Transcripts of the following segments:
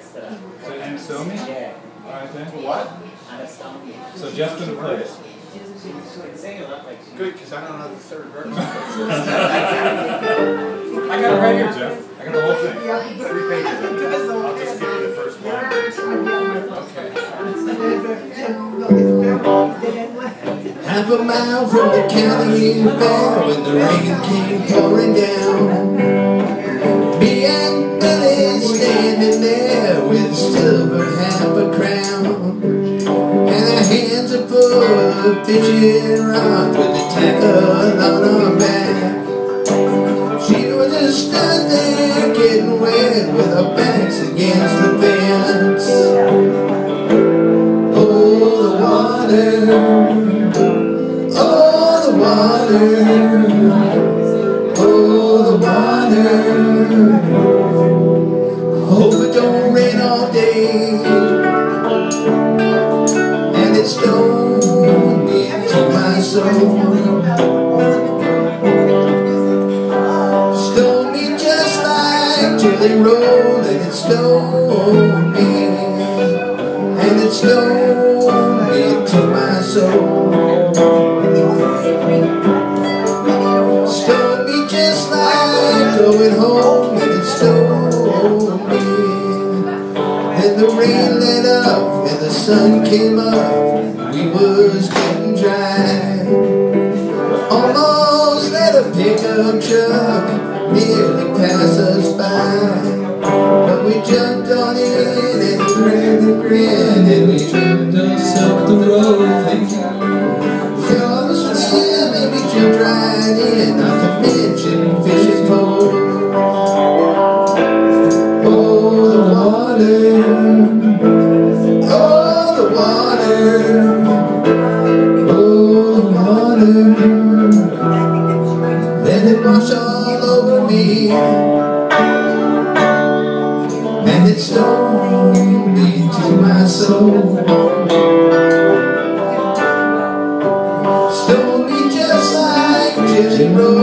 extra. So and stone me? Yeah, Alright then. What? and astound. So Jeff's gonna play it. She's saying a lot like she. Good, because I don't know the third verse. I got it right here, Jeff. I got the whole thing. Three pages. I'll just give you the first one. Half a mile from the county fair when the rain came pouring down. Me and Billy standing there with a silver half a crown. And our hands are full of fishing rods with the tackle on our back. She was just stood there getting wet with her backs against the fence. Oh, the water. Oh, the water. Oh, the water. Hope it don't rain all day. And it's stone into my soul. Stone me just like Jelly Roll, and it stoned me. And it stoned sun came up. We was getting dry. Almost let a pickup truck nearly pass us by. But we jumped on in and grinned and grinned and we Oh, water. Let it wash all over me. And it stoned me to my soul. Just like Jelly Roll.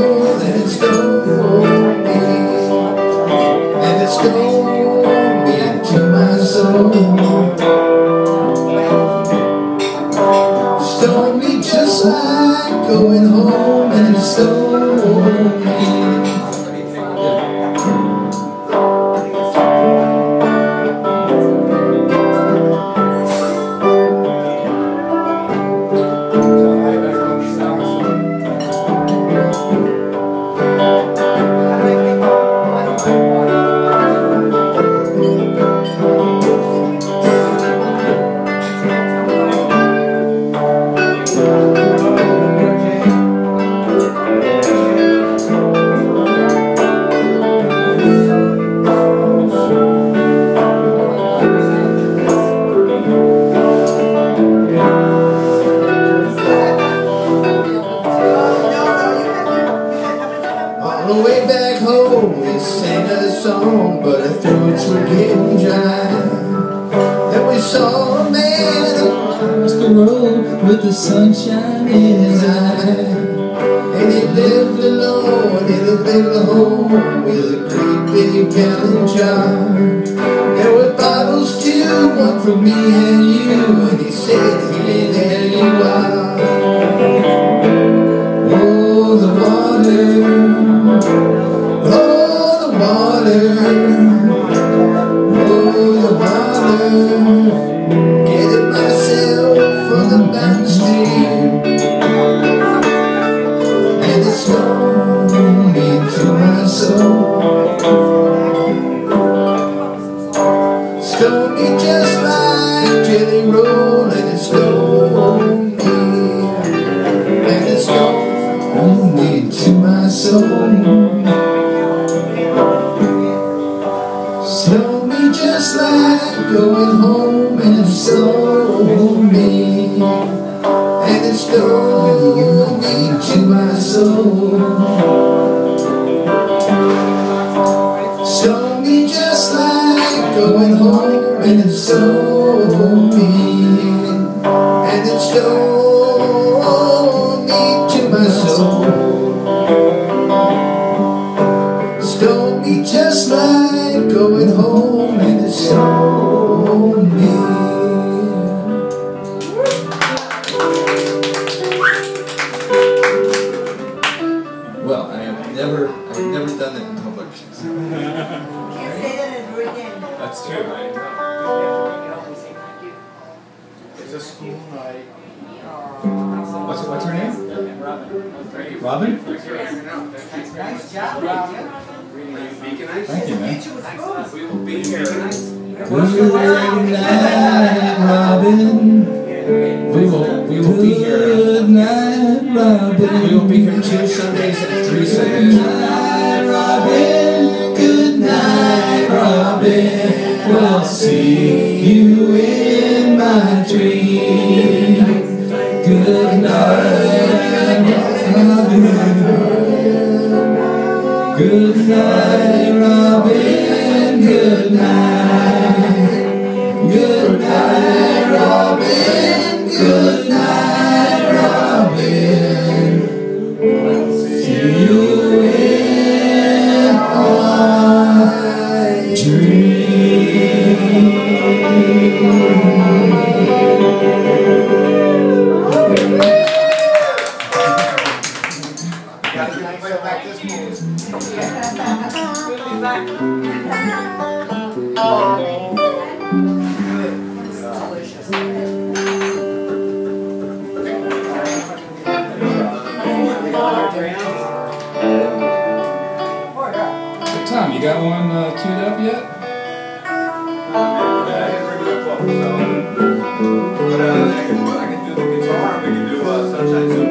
On the way back home, we sang a song, but our throats were getting dry. Then we saw a man across the road with the sunshine in his eye. And he lived alone in a little home with a great big gallon jar. There were bottles too, one for me and you, and he said, Just like Jelly Roll, and. And it's to my soul. Just like going home and it slowed me And to my soul just like going home and it's so mean, and it's so mean to my soul. Stole me just like going home, and it's so mean. Well, I have never, I've never done that in public. Can't say that. That's true, right? It's a school night. What's, what's her name? Robin. Robin? Nice job, Robin. Thank you, man. Get you a spoon. We will be here. Good night, Robin. We will, we will be here. Good night, Robin. We will be here two Sundays and three Good night, Robin. Good night, Robin. You in my dreams. Good night, Robin. Good night, Robin. Good night. Tom, you got one uh, queued up yet? Uh, I can do the guitar, we can do uh, Sunshine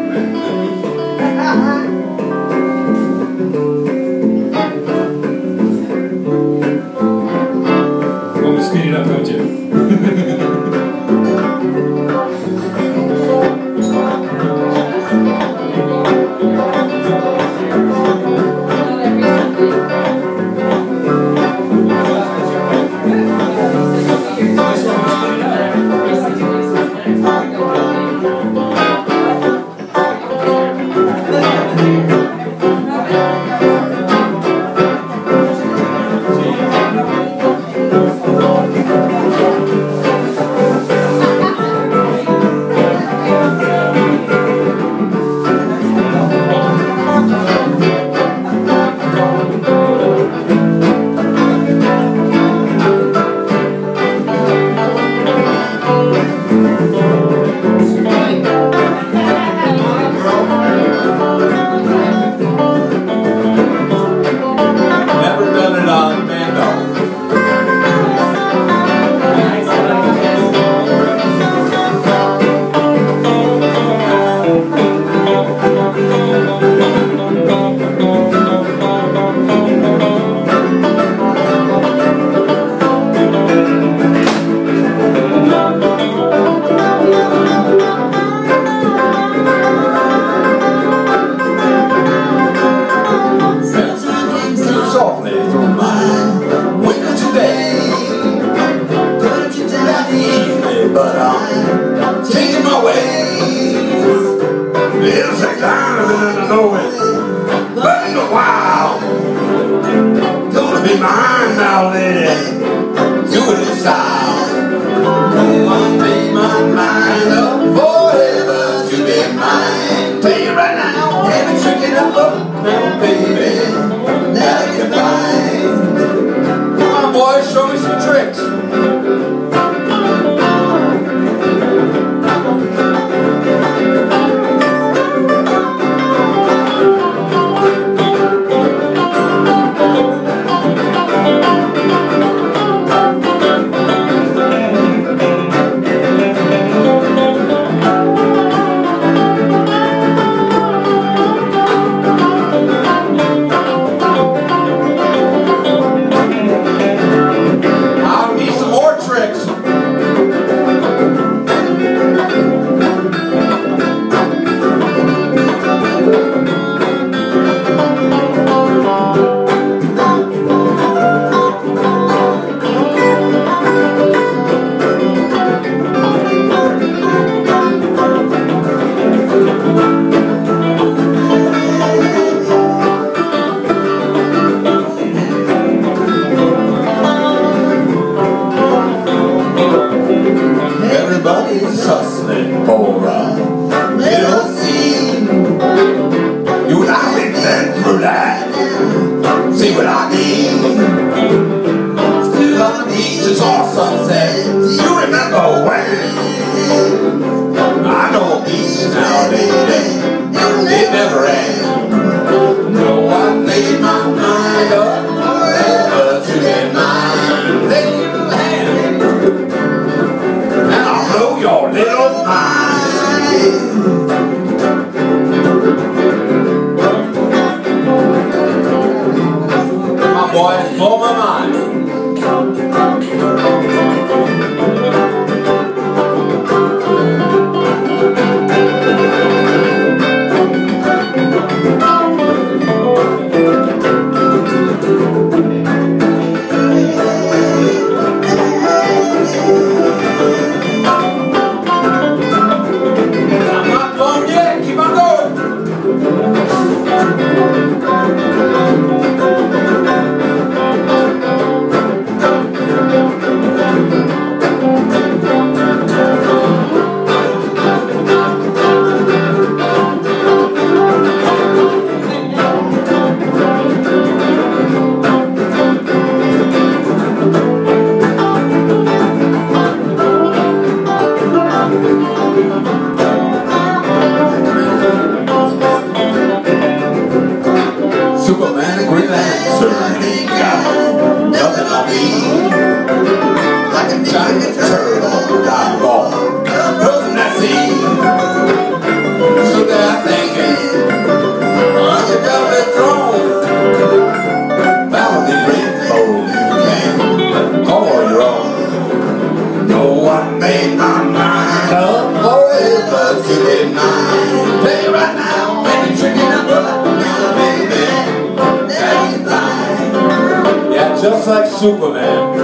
just like Superman.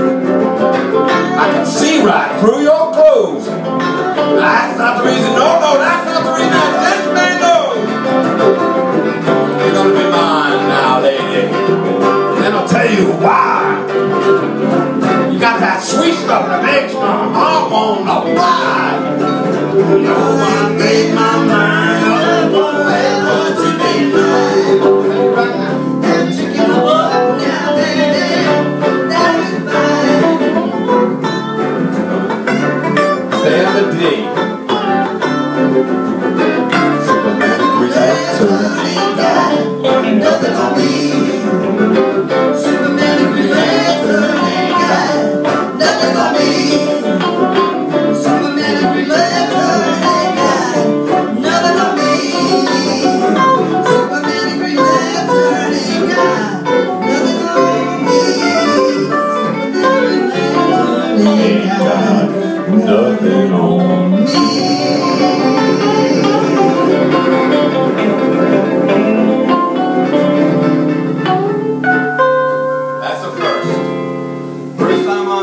I can see right through your clothes. That's not the reason. No, no, that's not the reason. This man knows. You're gonna be mine now, lady. And I'll tell you why. You got that sweet stuff that makes my heart wanna fly. No one made my mind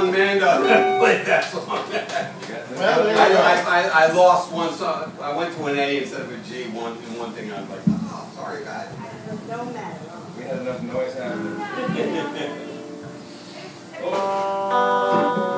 one man that song. I, I, I, lost one song. I went to an A instead of a G. One and one thing I was like, oh, sorry guys. No matter. We had enough noise happening. oh.